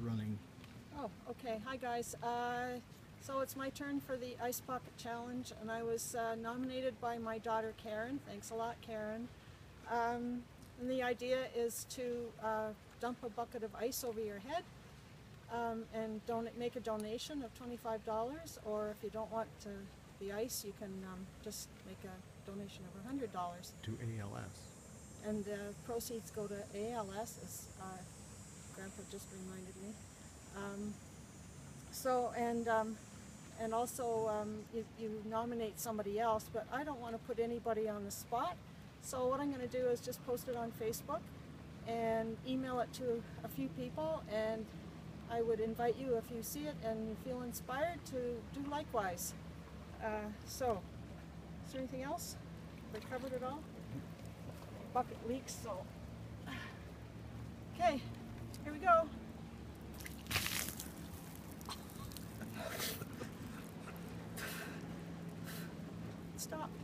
running. Oh, okay. Hi, guys. Uh, so it's my turn for the Ice Bucket Challenge, and I was uh, nominated by my daughter Karen. Thanks a lot, Karen. Um, and the idea is to uh, dump a bucket of ice over your head um, and donate, make a donation of $25, or if you don't want to, the ice, you can um, just make a donation of $100. To ALS. And the proceeds go to ALS, as uh, Grandpa just reminded me. Um, so, and, um, and also um, you, you nominate somebody else, but I don't want to put anybody on the spot. So what I'm going to do is just post it on Facebook and email it to a few people and I would invite you if you see it and you feel inspired to do likewise. Uh, so, is there anything else? Have I covered it all? bucket leaks, so. Okay, here we go. Stop.